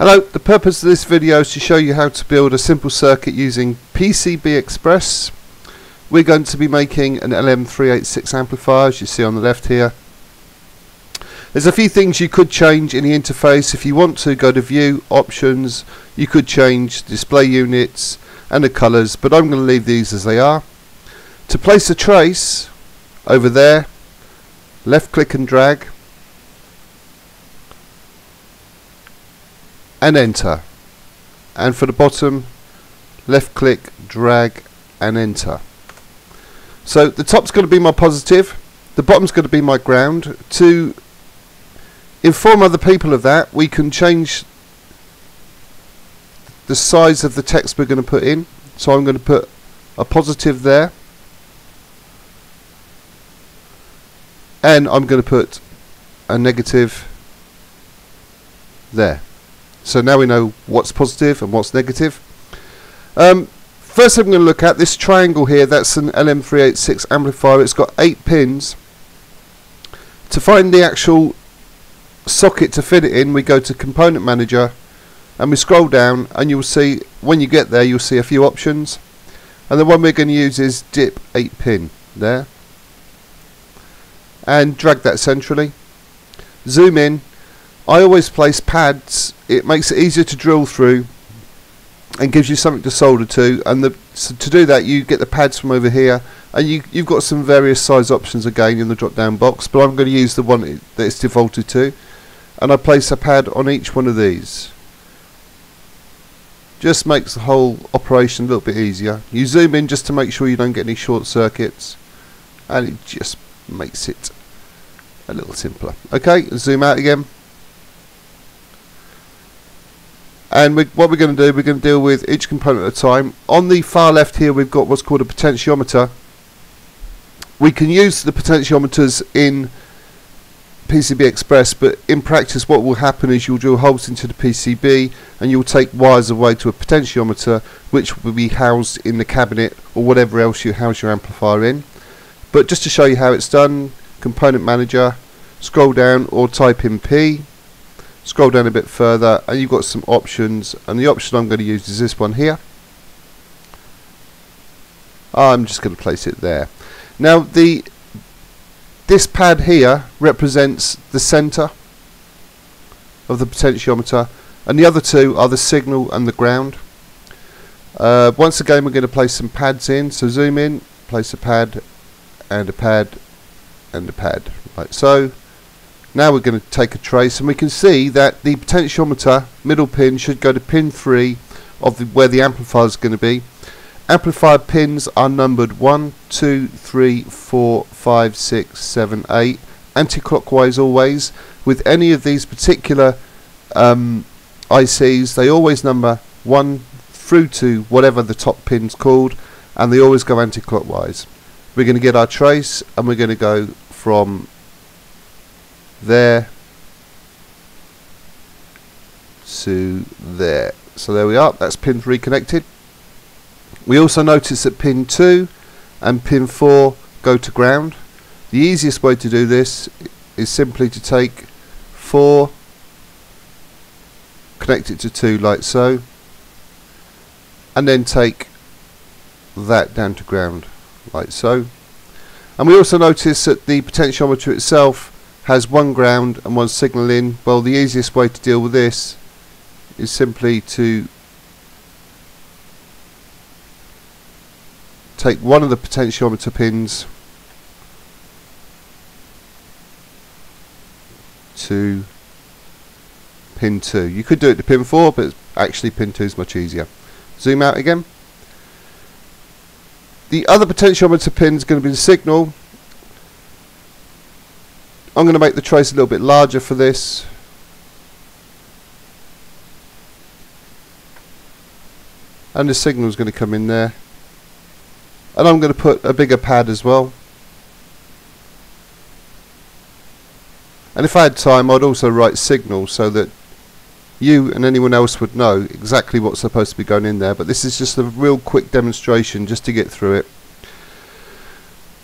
Hello, the purpose of this video is to show you how to build a simple circuit using PCB Express. We're going to be making an LM386 amplifier as you see on the left here. There's a few things you could change in the interface. If you want to go to view, options, you could change display units and the colours but I'm going to leave these as they are. To place a trace over there, left click and drag and enter. And for the bottom left click drag and enter. So the top's going to be my positive the bottom's going to be my ground. To inform other people of that we can change the size of the text we're going to put in. So I'm going to put a positive there. And I'm going to put a negative there so now we know what's positive and what's negative. Um, first I'm going to look at this triangle here. That's an LM386 amplifier. It's got eight pins. To find the actual socket to fit it in, we go to Component Manager and we scroll down and you'll see, when you get there, you'll see a few options. And the one we're going to use is dip 8 pin there. And drag that centrally. Zoom in I always place pads. It makes it easier to drill through and gives you something to solder to. And the, so to do that, you get the pads from over here, and you, you've got some various size options again in the drop-down box. But I'm going to use the one that it's defaulted to, and I place a pad on each one of these. Just makes the whole operation a little bit easier. You zoom in just to make sure you don't get any short circuits, and it just makes it a little simpler. Okay, zoom out again. And we, what we're going to do we're going to deal with each component at a time. On the far left here we've got what's called a potentiometer. We can use the potentiometers in PCB Express but in practice what will happen is you'll drill holes into the PCB and you'll take wires away to a potentiometer which will be housed in the cabinet or whatever else you house your amplifier in. But just to show you how it's done component manager scroll down or type in P scroll down a bit further and you've got some options and the option I'm going to use is this one here. I'm just going to place it there. Now the this pad here represents the center of the potentiometer and the other two are the signal and the ground. Uh, once again we're going to place some pads in. So zoom in place a pad and a pad and a pad. Like so now we're going to take a trace and we can see that the potentiometer middle pin should go to pin 3 of the, where the amplifier is going to be. Amplifier pins are numbered 1, 2, 3, 4, 5, 6, 7, 8 anti-clockwise always. With any of these particular um, ICs they always number 1 through to whatever the top pin's called and they always go anti-clockwise. We're going to get our trace and we're going to go from there to there. So there we are, that's pin 3 connected. We also notice that pin 2 and pin 4 go to ground. The easiest way to do this is simply to take 4, connect it to 2 like so, and then take that down to ground like so. And we also notice that the potentiometer itself has one ground and one signal in, well the easiest way to deal with this is simply to take one of the potentiometer pins to pin 2. You could do it to pin 4 but actually pin 2 is much easier. Zoom out again. The other potentiometer pin is going to be the signal I'm going to make the trace a little bit larger for this. And the signal is going to come in there. And I'm going to put a bigger pad as well. And if I had time I'd also write signal so that you and anyone else would know exactly what's supposed to be going in there. But this is just a real quick demonstration just to get through it.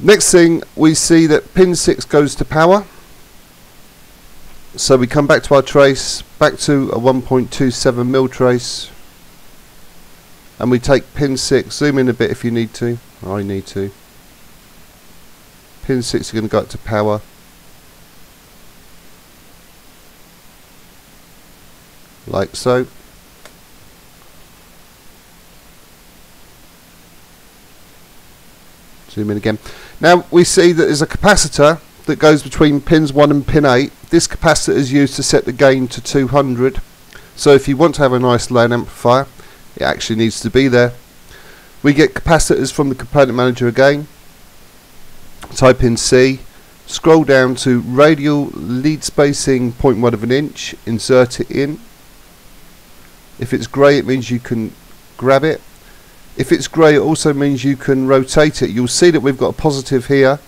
Next thing we see that pin 6 goes to power so we come back to our trace back to a 1.27 mil trace and we take pin 6 zoom in a bit if you need to I need to. Pin 6 is going to go up to power. Like so. Zoom in again. Now we see that there's a capacitor that goes between pins 1 and pin 8 this capacitor is used to set the gain to 200 so if you want to have a nice low amplifier it actually needs to be there. We get capacitors from the component manager again. Type in C. Scroll down to radial lead spacing 0.1 of an inch. Insert it in. If it's grey it means you can grab it. If it's grey it also means you can rotate it. You'll see that we've got a positive here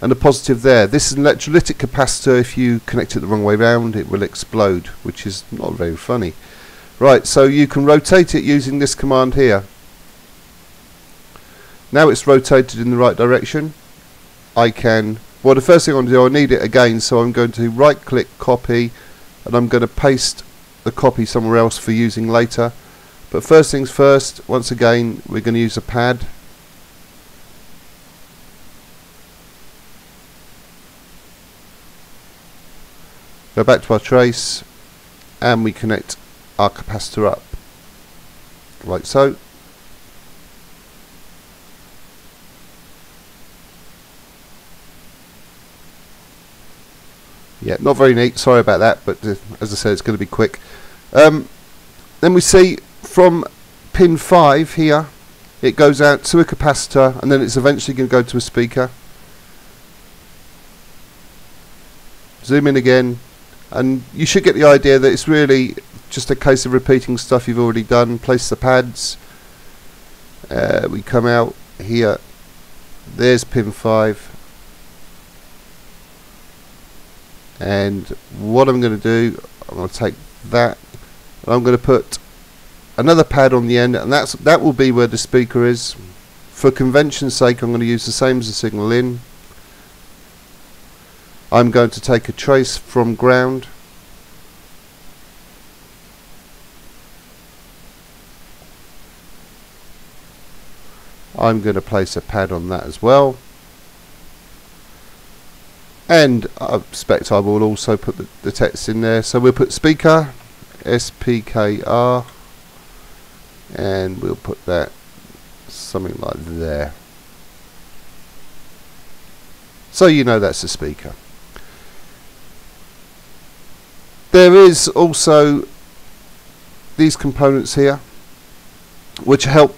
and a positive there. This is an electrolytic capacitor. If you connect it the wrong way round it will explode which is not very funny. Right so you can rotate it using this command here. Now it's rotated in the right direction. I can well the first thing I want to do I need it again so I'm going to right click copy and I'm going to paste the copy somewhere else for using later. But first things first once again we're going to use a pad go back to our trace and we connect our capacitor up. Like so. Yeah not very neat. Sorry about that but uh, as I said it's going to be quick. Um, then we see from pin 5 here it goes out to a capacitor and then it's eventually going to go to a speaker. Zoom in again and you should get the idea that it's really just a case of repeating stuff you've already done. Place the pads. Uh, we come out here. There's pin 5 and what I'm going to do I'm going to take that and I'm going to put another pad on the end and that's that will be where the speaker is. For convention's sake I'm going to use the same as the signal in I'm going to take a trace from ground. I'm going to place a pad on that as well. And I expect I will also put the, the text in there. So we'll put speaker SPKR and we'll put that something like there. So you know that's a speaker there is also these components here which help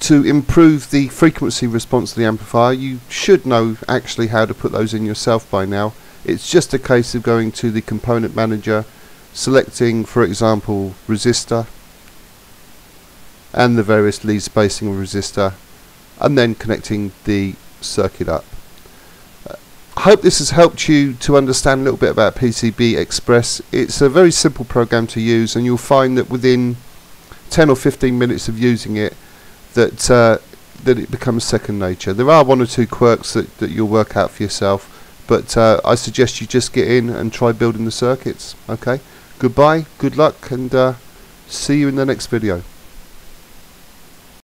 to improve the frequency response to the amplifier. You should know actually how to put those in yourself by now. It's just a case of going to the component manager selecting for example resistor and the various lead spacing of resistor and then connecting the circuit up hope this has helped you to understand a little bit about PCB Express it's a very simple program to use and you'll find that within 10 or 15 minutes of using it that uh, that it becomes second nature. There are one or two quirks that, that you'll work out for yourself, but uh, I suggest you just get in and try building the circuits. Okay, goodbye, good luck, and uh, see you in the next video.